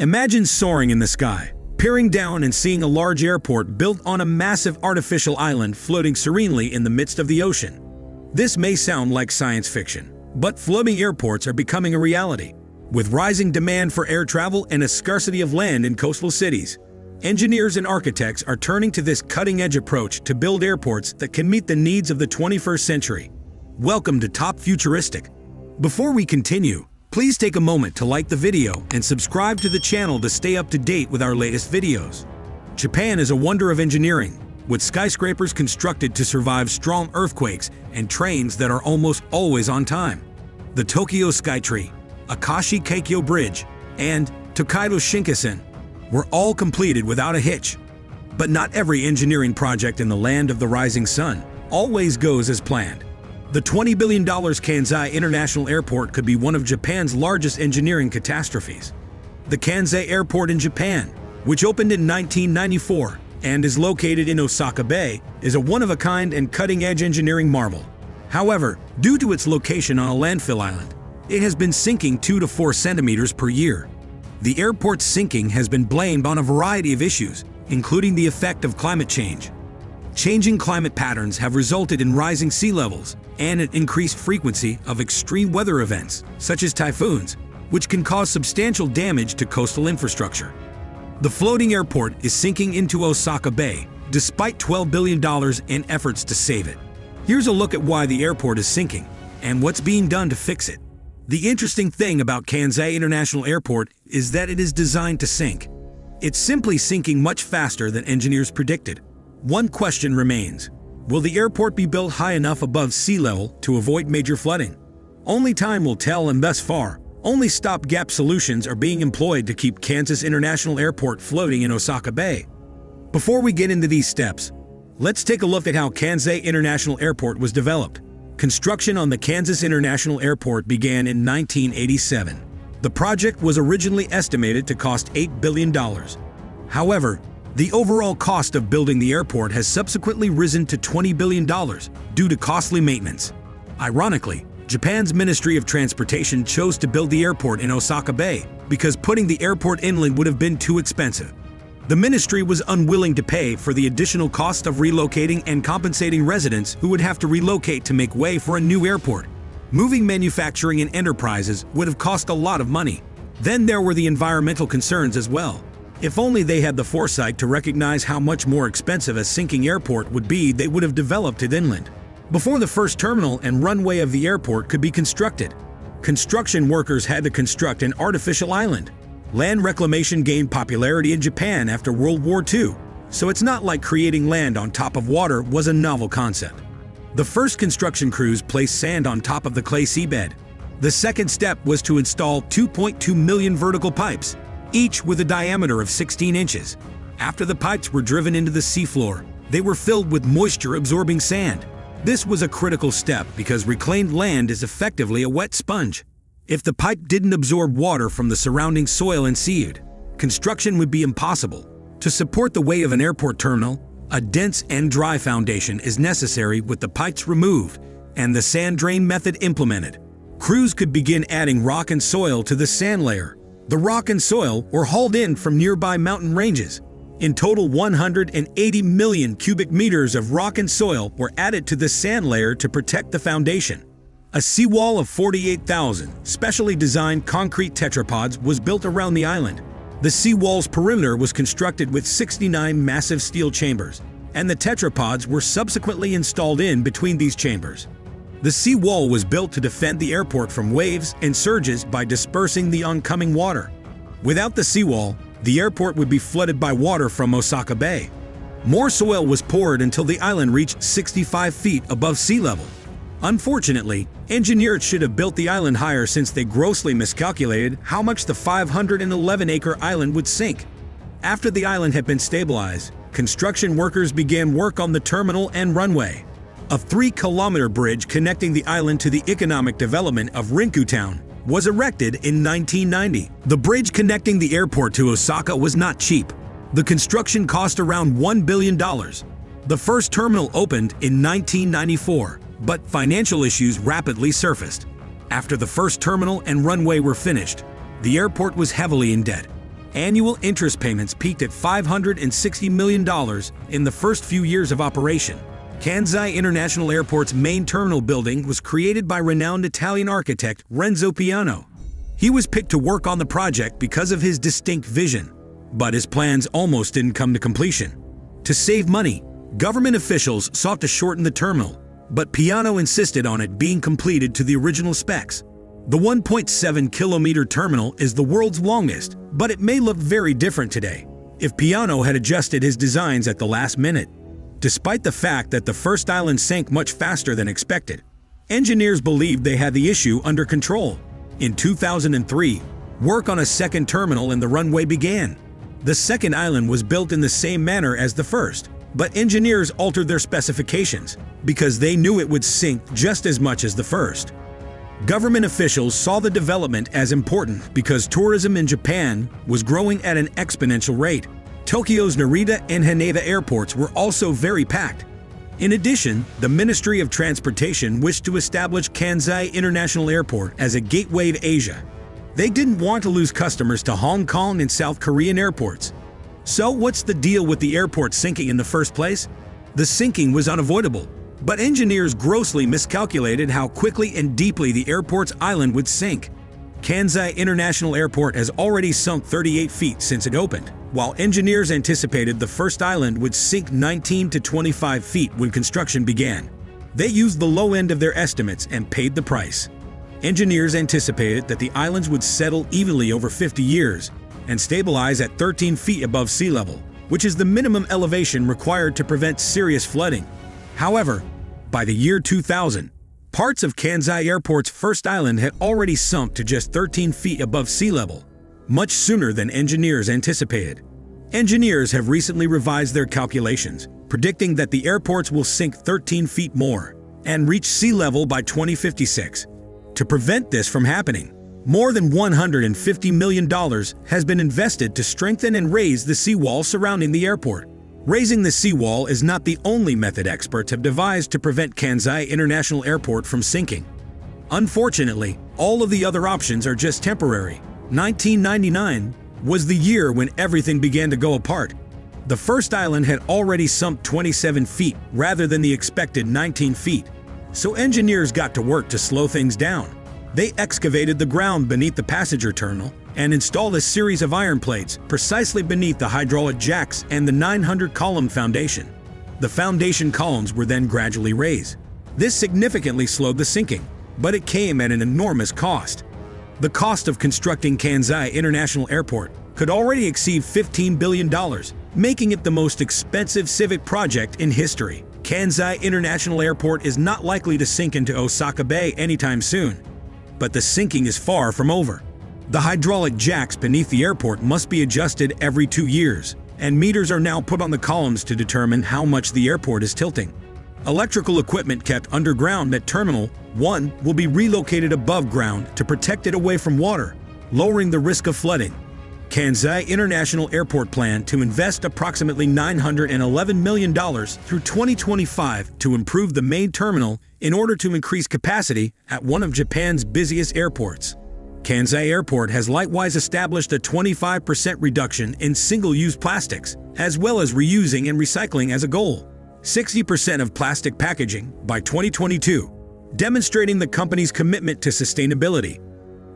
Imagine soaring in the sky, peering down and seeing a large airport built on a massive artificial island floating serenely in the midst of the ocean. This may sound like science fiction, but floating airports are becoming a reality. With rising demand for air travel and a scarcity of land in coastal cities, engineers and architects are turning to this cutting-edge approach to build airports that can meet the needs of the 21st century. Welcome to Top Futuristic. Before we continue, please take a moment to like the video and subscribe to the channel to stay up to date with our latest videos. Japan is a wonder of engineering, with skyscrapers constructed to survive strong earthquakes and trains that are almost always on time. The Tokyo Skytree, Akashi Kaikyo Bridge, and Tokaido Shinkansen were all completed without a hitch. But not every engineering project in the land of the rising sun always goes as planned. The $20 billion Kansai International Airport could be one of Japan's largest engineering catastrophes. The Kansai Airport in Japan, which opened in 1994 and is located in Osaka Bay, is a one-of-a-kind and cutting-edge engineering marvel. However, due to its location on a landfill island, it has been sinking 2 to 4 centimeters per year. The airport's sinking has been blamed on a variety of issues, including the effect of climate change. Changing climate patterns have resulted in rising sea levels and an increased frequency of extreme weather events, such as typhoons, which can cause substantial damage to coastal infrastructure. The floating airport is sinking into Osaka Bay, despite $12 billion in efforts to save it. Here's a look at why the airport is sinking and what's being done to fix it. The interesting thing about Kansai International Airport is that it is designed to sink. It's simply sinking much faster than engineers predicted. One question remains. Will the airport be built high enough above sea level to avoid major flooding? Only time will tell and thus far, only stopgap solutions are being employed to keep Kansai International Airport floating in Osaka Bay. Before we get into these steps, let's take a look at how Kansai International Airport was developed. Construction on the Kansai International Airport began in 1987. The project was originally estimated to cost $8 billion. However, the overall cost of building the airport has subsequently risen to $20 billion due to costly maintenance. Ironically, Japan's Ministry of Transportation chose to build the airport in Osaka Bay because putting the airport inland would have been too expensive. The ministry was unwilling to pay for the additional cost of relocating and compensating residents who would have to relocate to make way for a new airport. Moving manufacturing and enterprises would have cost a lot of money. Then there were the environmental concerns as well. If only they had the foresight to recognize how much more expensive a sinking airport would be, they would have developed it inland. Before the first terminal and runway of the airport could be constructed, construction workers had to construct an artificial island. Land reclamation gained popularity in Japan after World War II, so it's not like creating land on top of water was a novel concept. The first construction crews placed sand on top of the clay seabed. The second step was to install 2.2 million vertical pipes, each with a diameter of 16 inches. After the pipes were driven into the seafloor, they were filled with moisture-absorbing sand. This was a critical step because reclaimed land is effectively a wet sponge. If the pipe didn't absorb water from the surrounding soil and seed, construction would be impossible. To support the weight of an airport terminal, a dense and dry foundation is necessary with the pipes removed and the sand drain method implemented. Crews could begin adding rock and soil to the sand layer, the rock and soil were hauled in from nearby mountain ranges. In total, 180 million cubic meters of rock and soil were added to the sand layer to protect the foundation. A seawall of 48,000 specially designed concrete tetrapods was built around the island. The seawall's perimeter was constructed with 69 massive steel chambers, and the tetrapods were subsequently installed in between these chambers. The sea wall was built to defend the airport from waves and surges by dispersing the oncoming water. Without the seawall, the airport would be flooded by water from Osaka Bay. More soil was poured until the island reached 65 feet above sea level. Unfortunately, engineers should have built the island higher since they grossly miscalculated how much the 511-acre island would sink. After the island had been stabilized, construction workers began work on the terminal and runway. A three-kilometer bridge connecting the island to the economic development of Rinku Town was erected in 1990. The bridge connecting the airport to Osaka was not cheap. The construction cost around $1 billion. The first terminal opened in 1994, but financial issues rapidly surfaced. After the first terminal and runway were finished, the airport was heavily in debt. Annual interest payments peaked at $560 million in the first few years of operation. Kansai International Airport's main terminal building was created by renowned Italian architect Renzo Piano. He was picked to work on the project because of his distinct vision, but his plans almost didn't come to completion. To save money, government officials sought to shorten the terminal, but Piano insisted on it being completed to the original specs. The 1.7 kilometer terminal is the world's longest, but it may look very different today if Piano had adjusted his designs at the last minute. Despite the fact that the first island sank much faster than expected, engineers believed they had the issue under control. In 2003, work on a second terminal in the runway began. The second island was built in the same manner as the first, but engineers altered their specifications because they knew it would sink just as much as the first. Government officials saw the development as important because tourism in Japan was growing at an exponential rate. Tokyo's Narita and Haneda airports were also very packed. In addition, the Ministry of Transportation wished to establish Kansai International Airport as a gateway to Asia. They didn't want to lose customers to Hong Kong and South Korean airports. So what's the deal with the airport sinking in the first place? The sinking was unavoidable, but engineers grossly miscalculated how quickly and deeply the airport's island would sink. Kansai International Airport has already sunk 38 feet since it opened, while engineers anticipated the first island would sink 19 to 25 feet when construction began. They used the low end of their estimates and paid the price. Engineers anticipated that the islands would settle evenly over 50 years and stabilize at 13 feet above sea level, which is the minimum elevation required to prevent serious flooding. However, by the year 2000, parts of Kansai Airport's first island had already sunk to just 13 feet above sea level, much sooner than engineers anticipated. Engineers have recently revised their calculations, predicting that the airports will sink 13 feet more and reach sea level by 2056. To prevent this from happening, more than $150 million has been invested to strengthen and raise the seawall surrounding the airport. Raising the seawall is not the only method experts have devised to prevent Kansai International Airport from sinking. Unfortunately, all of the other options are just temporary. 1999 was the year when everything began to go apart. The first island had already sunk 27 feet rather than the expected 19 feet, so engineers got to work to slow things down. They excavated the ground beneath the passenger terminal and installed a series of iron plates precisely beneath the hydraulic jacks and the 900 column foundation. The foundation columns were then gradually raised. This significantly slowed the sinking, but it came at an enormous cost. The cost of constructing Kansai International Airport could already exceed $15 billion, making it the most expensive civic project in history. Kansai International Airport is not likely to sink into Osaka Bay anytime soon, but the sinking is far from over. The hydraulic jacks beneath the airport must be adjusted every two years, and meters are now put on the columns to determine how much the airport is tilting. Electrical equipment kept underground at Terminal 1 will be relocated above ground to protect it away from water, lowering the risk of flooding. Kansai International Airport plan to invest approximately $911 million through 2025 to improve the main terminal in order to increase capacity at one of Japan's busiest airports. Kansai Airport has likewise established a 25% reduction in single-use plastics, as well as reusing and recycling as a goal. 60% of plastic packaging by 2022, demonstrating the company's commitment to sustainability.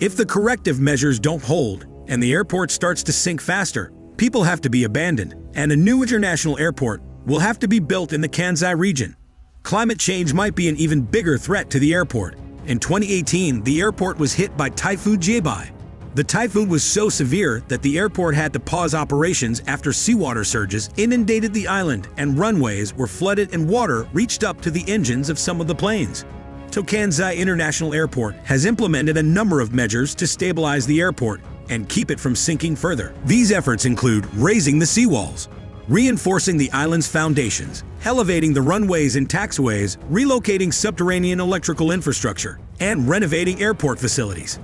If the corrective measures don't hold and the airport starts to sink faster, people have to be abandoned, and a new international airport will have to be built in the Kansai region. Climate change might be an even bigger threat to the airport, in 2018, the airport was hit by Typhoon Jebi. The typhoon was so severe that the airport had to pause operations after seawater surges inundated the island and runways were flooded and water reached up to the engines of some of the planes. Tokansai International Airport has implemented a number of measures to stabilize the airport and keep it from sinking further. These efforts include raising the seawalls, reinforcing the island's foundations, elevating the runways and taxiways, relocating subterranean electrical infrastructure, and renovating airport facilities.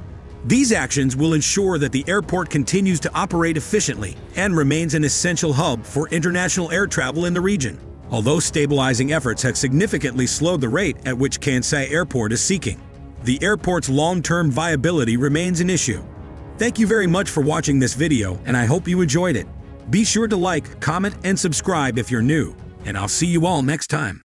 These actions will ensure that the airport continues to operate efficiently and remains an essential hub for international air travel in the region. Although stabilizing efforts have significantly slowed the rate at which Kansai Airport is seeking, the airport's long-term viability remains an issue. Thank you very much for watching this video, and I hope you enjoyed it. Be sure to like, comment, and subscribe if you're new, and I'll see you all next time.